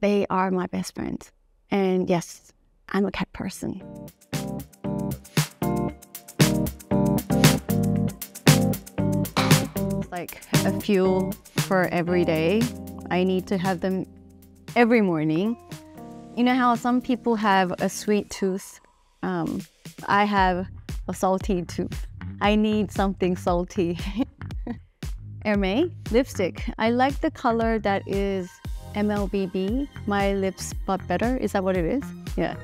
They are my best friends. And yes, I'm a cat person. Like a fuel for every day. I need to have them every morning. You know how some people have a sweet tooth? Um, I have a salty tooth. I need something salty. Hermès lipstick. I like the color that is MLBB. My lips but better. Is that what it is? Yeah.